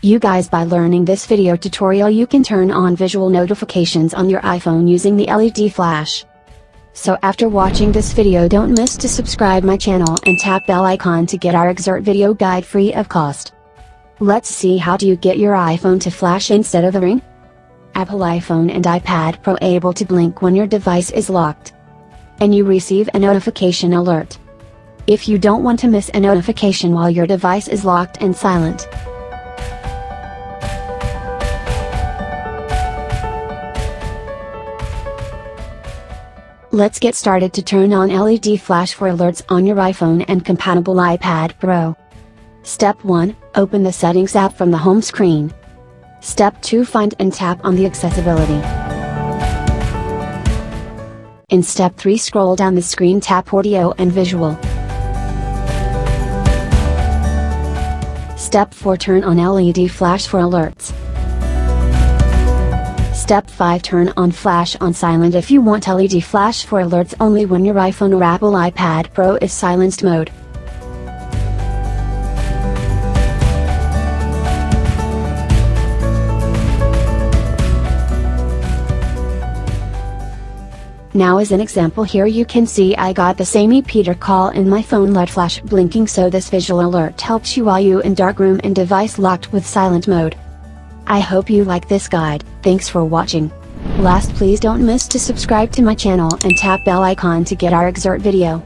You guys by learning this video tutorial you can turn on visual notifications on your iPhone using the LED flash. So after watching this video don't miss to subscribe my channel and tap bell icon to get our Xert video guide free of cost. Let's see how do you get your iPhone to flash instead of the ring? Apple iPhone and iPad Pro able to blink when your device is locked. And you receive a notification alert. If you don't want to miss a notification while your device is locked and silent, Let's get started to turn on LED flash for alerts on your iPhone and compatible iPad Pro. Step 1, open the Settings app from the home screen. Step 2 Find and tap on the accessibility. In step 3 scroll down the screen tap audio and visual. Step 4 turn on LED flash for alerts. Step 5 Turn on flash on silent if you want LED flash for alerts only when your iPhone or Apple iPad Pro is silenced mode. Now as an example here you can see I got the same Peter call in my phone LED flash blinking so this visual alert helps you while you in dark room and device locked with silent mode. I hope you like this guide, thanks for watching. Last please don't miss to subscribe to my channel and tap bell icon to get our Xert video.